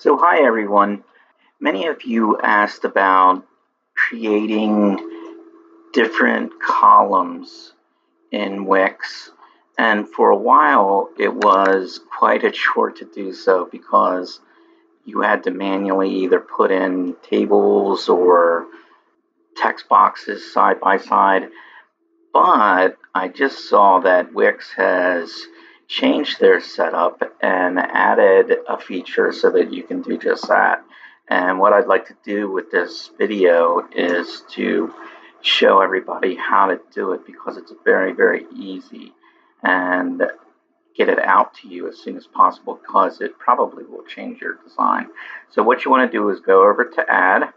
So hi everyone. Many of you asked about creating different columns in Wix and for a while it was quite a chore to do so because you had to manually either put in tables or text boxes side by side but I just saw that Wix has changed their setup and added a feature so that you can do just that. And what I'd like to do with this video is to show everybody how to do it because it's very, very easy and get it out to you as soon as possible because it probably will change your design. So what you want to do is go over to add,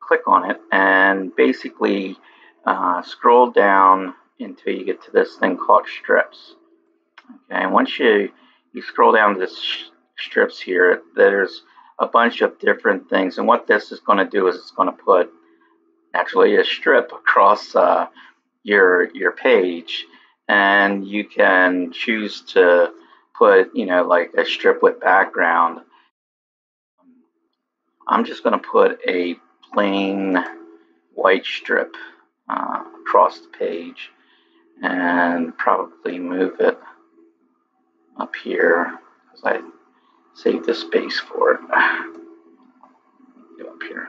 click on it, and basically uh, scroll down until you get to this thing called strips. And once you, you scroll down to the strips here, there's a bunch of different things. And what this is going to do is it's going to put actually a strip across uh, your your page, and you can choose to put you know like a strip with background. I'm just going to put a plain white strip uh, across the page and probably move it up here because I saved the space for it. Up here.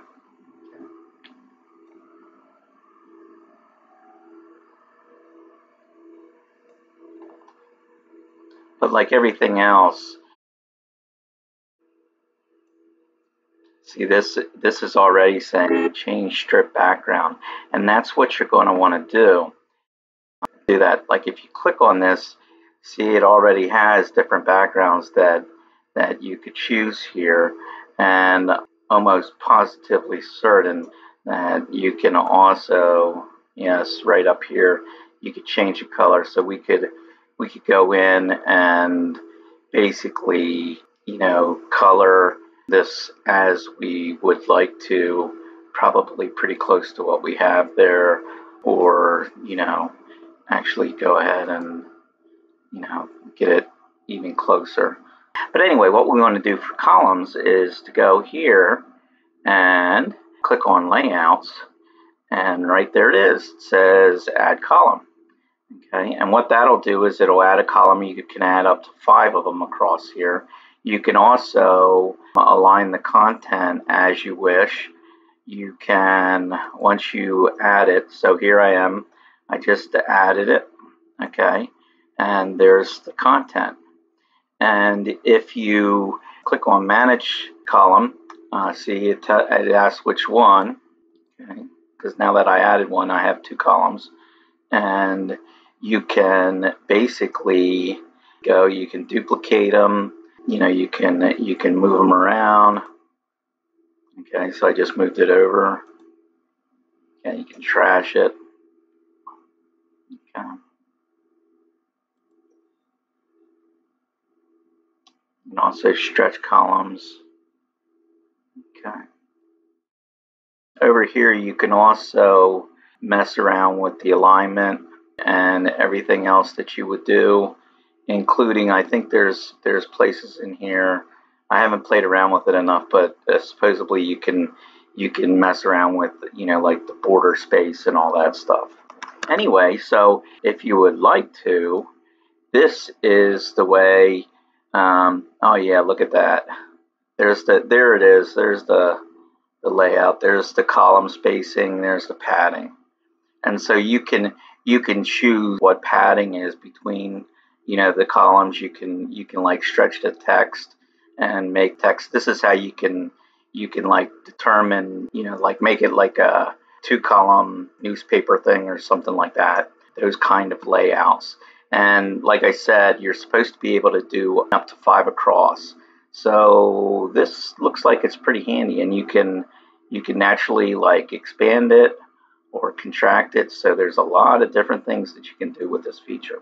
But like everything else, see this this is already saying change strip background, and that's what you're going to want to do. Do that. Like if you click on this, see it already has different backgrounds that that you could choose here and almost positively certain that you can also yes right up here you could change the color. So we could we could go in and basically you know color this as we would like to probably pretty close to what we have there or you know actually go ahead and you know, get it even closer. But anyway, what we want to do for columns is to go here and click on layouts and right there it is. It says add column. Okay, and what that'll do is it'll add a column. You can add up to five of them across here. You can also uh, align the content as you wish. You can, once you add it, so here I am, I just added it, okay, and there's the content. And if you click on Manage column, uh, see it, it asks which one, because okay? now that I added one, I have two columns. And you can basically go, you can duplicate them, you know, you can, you can move them around. Okay, so I just moved it over. Okay, you can trash it. Okay. And also stretch columns. Okay. Over here you can also mess around with the alignment and everything else that you would do, including I think there's there's places in here. I haven't played around with it enough, but uh, supposedly you can you can mess around with you know like the border space and all that stuff. Anyway, so if you would like to, this is the way um, oh yeah, look at that. There's the there it is. There's the the layout. There's the column spacing. There's the padding, and so you can you can choose what padding is between you know the columns. You can you can like stretch the text and make text. This is how you can you can like determine you know like make it like a two column newspaper thing or something like that. Those kind of layouts. And like I said, you're supposed to be able to do up to five across. So this looks like it's pretty handy and you can you can naturally like expand it or contract it. So there's a lot of different things that you can do with this feature.